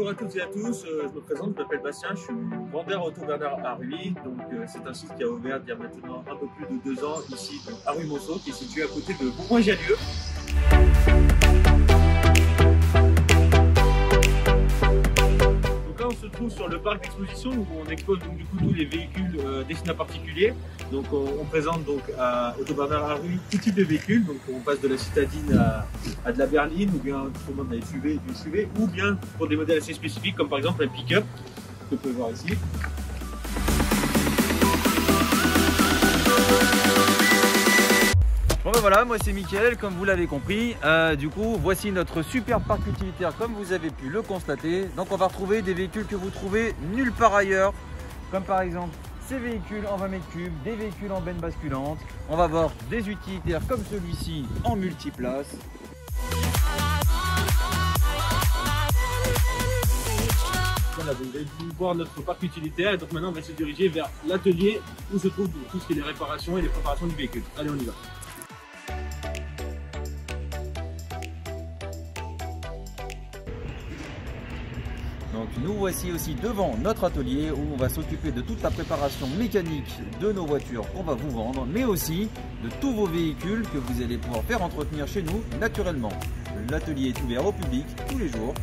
Bonjour à toutes et à tous, euh, je me présente, je m'appelle Bastien, je suis vendeur auto Bernard à Ruy. Donc euh, c'est un site qui a ouvert il y a maintenant un peu plus de deux ans ici à Rue-Monceau, qui est situé à côté de Bourgoin-Jallieu. Trouve sur le parc d'exposition où on expose donc, du coup tous les véhicules euh, destinés à particuliers. Donc on, on présente donc à Auto Bernard à Ruy tout type de véhicules. Donc on passe de la citadine à, de la berline ou bien tout le monde a SUV, du SUV ou bien pour des modèles assez spécifiques comme par exemple un pick-up que vous pouvez voir ici. Bon ben voilà, moi c'est Mickaël, comme vous l'avez compris. Euh, du coup, voici notre super parc utilitaire comme vous avez pu le constater. Donc on va retrouver des véhicules que vous trouvez nulle part ailleurs. Comme par exemple ces véhicules en 20 mètres cubes, des véhicules en benne basculante. On va voir des utilitaires comme celui-ci en multiplace. Voilà, vous avez pu voir notre parc utilitaire et donc maintenant on va se diriger vers l'atelier où se trouve tout ce qui est les réparations et les préparations du véhicule. Allez, on y va. Donc nous voici aussi devant notre atelier où on va s'occuper de toute la préparation mécanique de nos voitures qu'on va vous vendre, mais aussi de tous vos véhicules que vous allez pouvoir faire entretenir chez nous naturellement. L'atelier est ouvert au public tous les jours